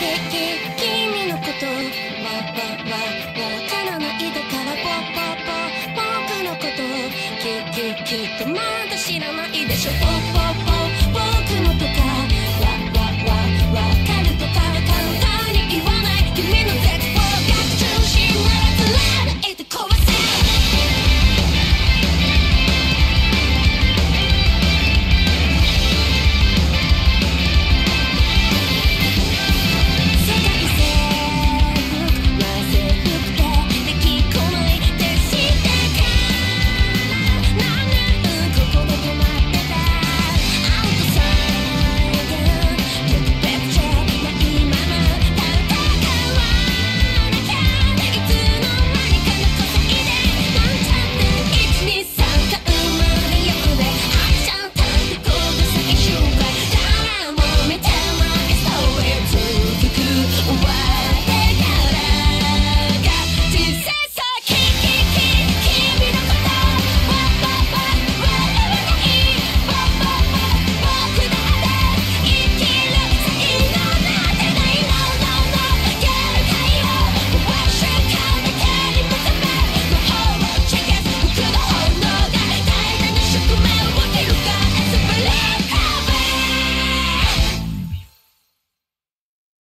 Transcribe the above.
君のことわわわわからないだからわわわ僕のこときききっとまだ知らないでしょわわわ